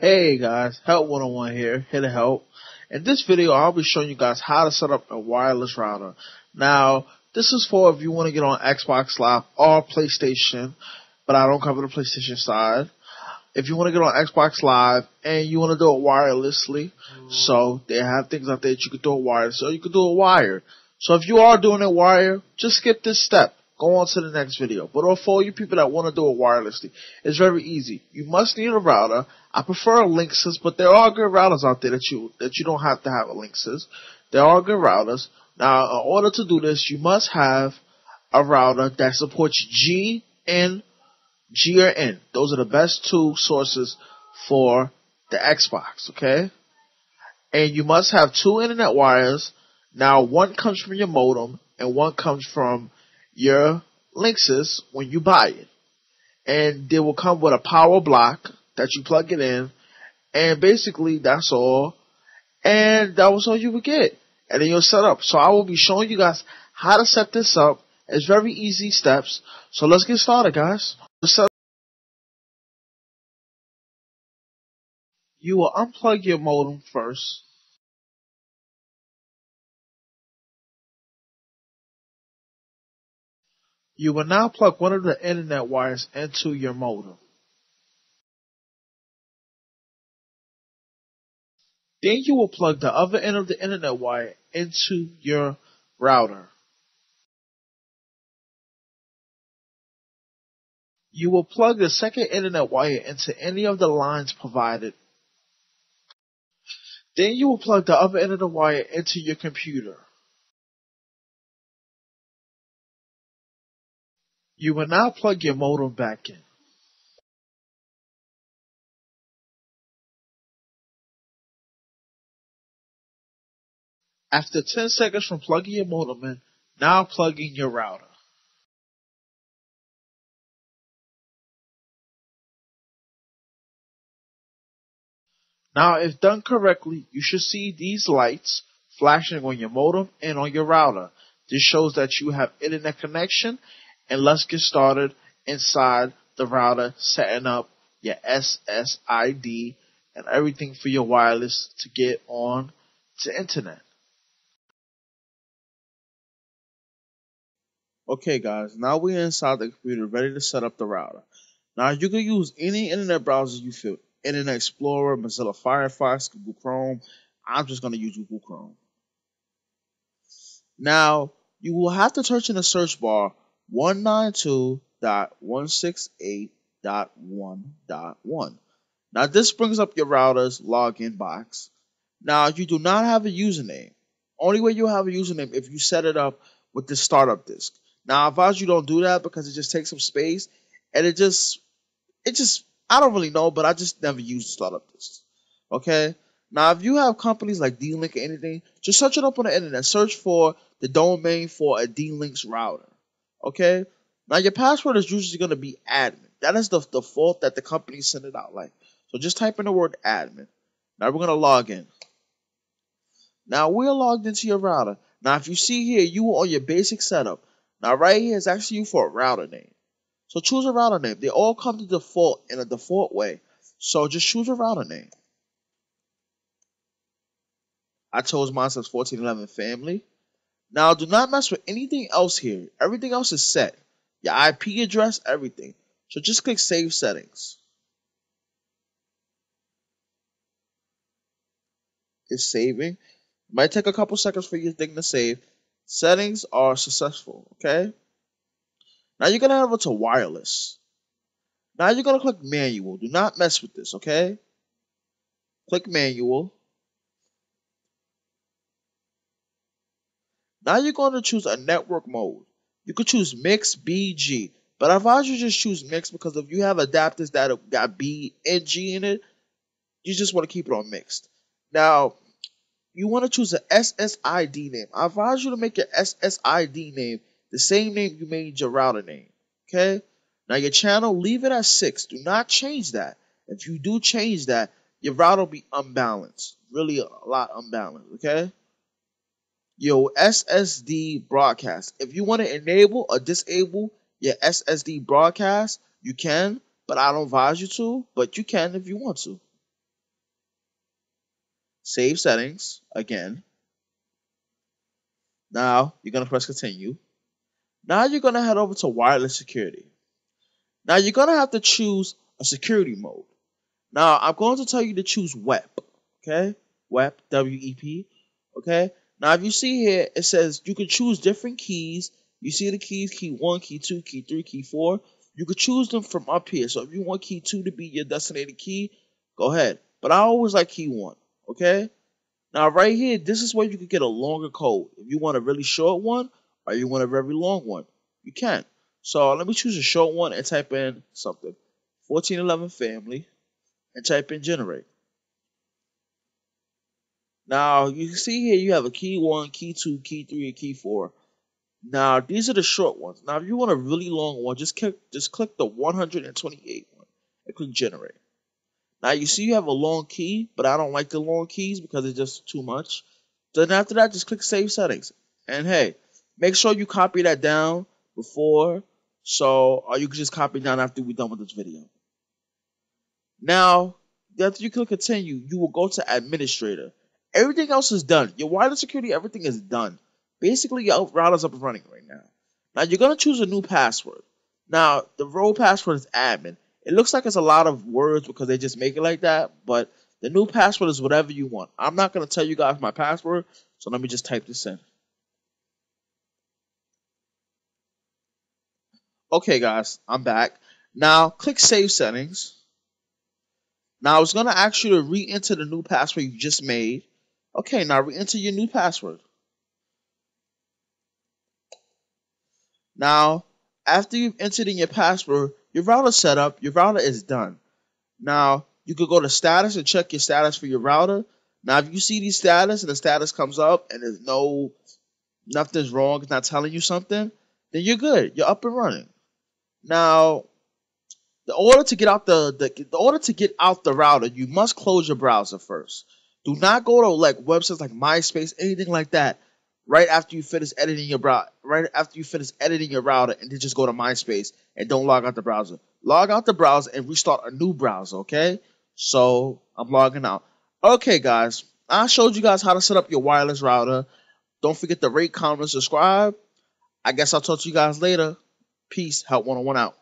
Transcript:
Hey guys, Help1on1 here, here to help. In this video, I'll be showing you guys how to set up a wireless router. Now, this is for if you want to get on Xbox Live or PlayStation, but I don't cover the PlayStation side. If you want to get on Xbox Live and you want to do it wirelessly, mm. so they have things out there that you can do it wireless, or you can do it wired. So if you are doing it wired, just skip this step. Go on to the next video. But for all you people that want to do it wirelessly, it's very easy. You must need a router. I prefer a Linksys, but there are good routers out there that you that you don't have to have a Linksys. There are good routers. Now, in order to do this, you must have a router that supports G and G or N. Those are the best two sources for the Xbox, okay? And you must have two internet wires. Now, one comes from your modem and one comes from your Linksys when you buy it. And they will come with a power block that you plug it in. And basically, that's all. And that was all you would get. And then you'll set up. So I will be showing you guys how to set this up. It's very easy steps. So let's get started, guys. You will unplug your modem first. You will now plug one of the internet wires into your modem. Then you will plug the other end of the internet wire into your router. You will plug the second internet wire into any of the lines provided. Then you will plug the other end of the wire into your computer. You will now plug your modem back in. After 10 seconds from plugging your modem in, now plug in your router. Now, if done correctly, you should see these lights flashing on your modem and on your router. This shows that you have internet connection and let's get started inside the router setting up your SSID and everything for your wireless to get on to internet. Okay guys, now we're inside the computer ready to set up the router. Now you can use any internet browser you feel. Internet Explorer, Mozilla Firefox, Google Chrome. I'm just going to use Google Chrome. Now, you will have to search in the search bar 192.168.1.1. Now this brings up your router's login box. Now you do not have a username. Only way you have a username if you set it up with the startup disk. Now I advise you don't do that because it just takes up space and it just it just I don't really know, but I just never use the startup disk. Okay? Now if you have companies like D-Link or anything, just search it up on the internet. Search for the domain for a D-Link's router. Okay? Now your password is usually going to be admin. That is the default that the company sent it out like. So just type in the word admin. Now we're going to log in. Now we're logged into your router. Now if you see here, you are on your basic setup. Now right here is actually you for a router name. So choose a router name. They all come to default in a default way. So just choose a router name. I chose mine says 1411 family. Now, do not mess with anything else here. Everything else is set. Your IP address, everything. So just click Save Settings. It's saving. It might take a couple seconds for your thing to save. Settings are successful, okay? Now you're going to head over to wireless. Now you're going to click manual. Do not mess with this, okay? Click manual. Now you're going to choose a network mode. You could choose mix BG, but I advise you just choose mix because if you have adapters that got B and G in it, you just want to keep it on mixed. Now, you want to choose an SSID name. I advise you to make your SSID name the same name you made your router name. Okay? Now your channel, leave it at six. Do not change that. If you do change that, your router will be unbalanced. Really a lot unbalanced. Okay? Your SSD broadcast. If you want to enable or disable your SSD broadcast, you can, but I don't advise you to, but you can if you want to. save settings again. Now you're gonna press continue. Now you're gonna head over to wireless security. Now you're gonna have to choose a security mode. Now I'm going to tell you to choose WEP. Okay, WEP, W-E-P. Okay. Now if you see here, it says you can choose different keys. You see the keys: key one, key two, key three, key four. You could choose them from up here. So if you want key two to be your designated key, go ahead. But I always like key one. Okay. Now right here, this is where you can get a longer code. If you want a really short one or you want a very long one, you can. So let me choose a short one and type in something. 1411 family and type in generate. Now you can see here you have a key one, key two, key three, and key four. Now these are the short ones. Now if you want a really long one, just click just click the 128 one and click generate. Now you see you have a long key, but I don't like the long keys because it's just too much. Then after that, just click save settings. And hey, make sure you copy that down before, so or you can just copy down after we're done with this video. Now, after you click continue, you will go to administrator. Everything else is done. Your wireless security, everything is done. Basically, your router's up and running right now. Now you're gonna choose a new password. Now the role password is admin. It looks like it's a lot of words because they just make it like that, but the new password is whatever you want. I'm not going to tell you guys my password, so let me just type this in. Okay, guys, I'm back. Now, click Save Settings. Now, it's going to ask you to re-enter the new password you just made. Okay, now re-enter your new password. Now, after you've entered in your password, your router setup, your router is done. Now, you could go to status and check your status for your router. Now, if you see the status and the status comes up and there's no, nothing's wrong, it's not telling you something, then you're good. You're up and running. Now, the order to get out the, the the order to get out the router, you must close your browser first. Do not go to like websites like MySpace, anything like that right after you finish editing your browser, right after you finish editing your router, and then just go to MySpace and don't log out the browser. Log out the browser and restart a new browser. Okay, so I'm logging out. Okay, guys, I showed you guys how to set up your wireless router. Don't forget to rate, comment, subscribe. I guess I'll talk to you guys later. Peace. Help1on1 out.